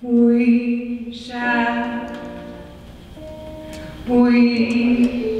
We shall, we